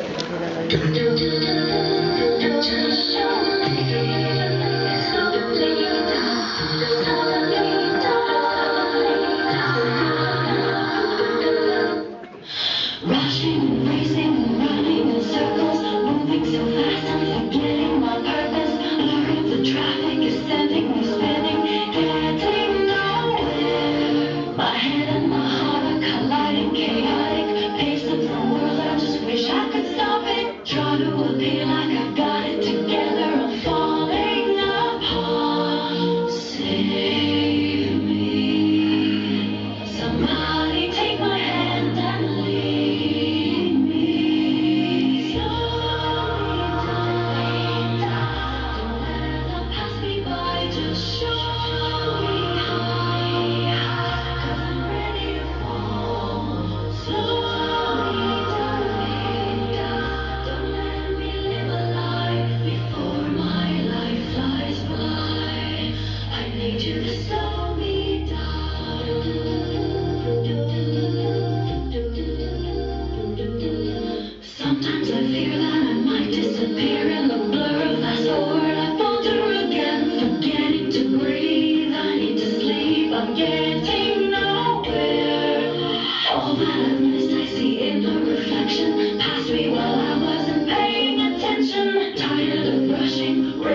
Thank you. Appear like I've got it together.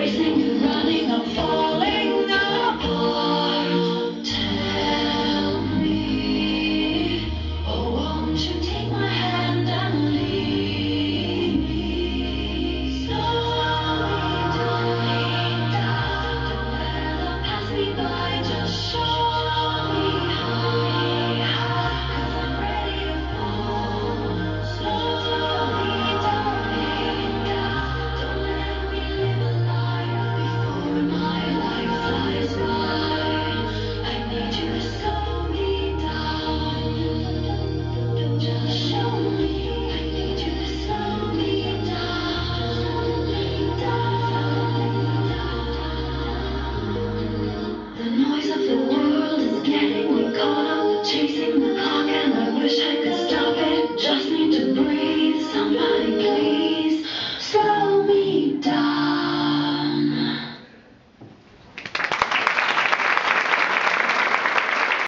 everything